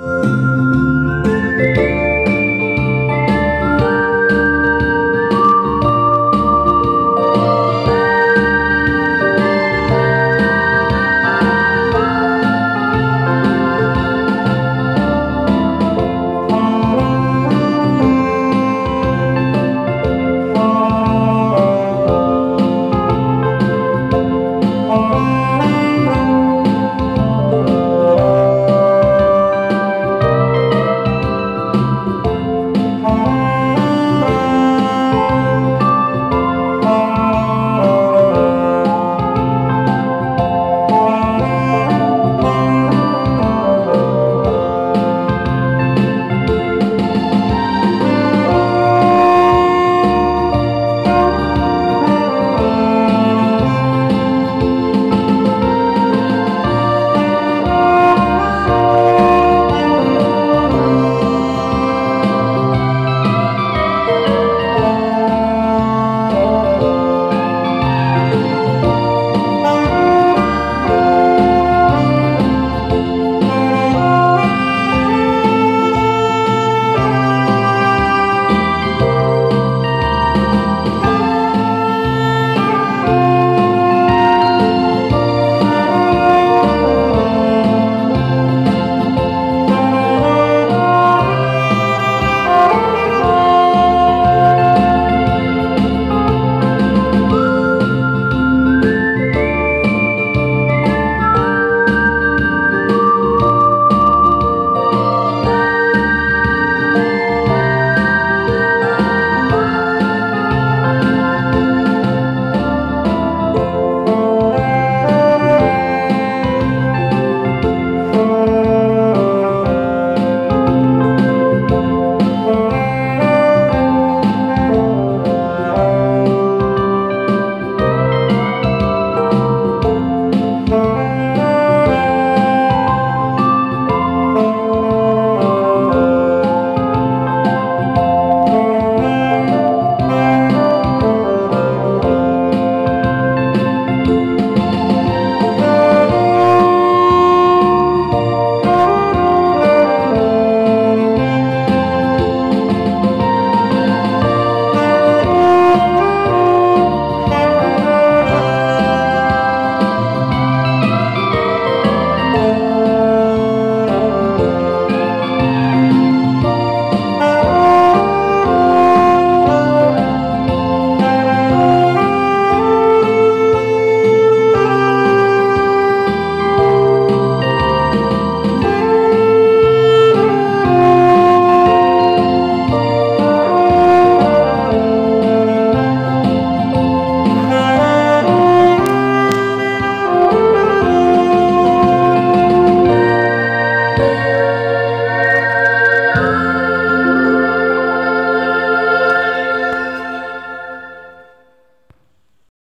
Oh.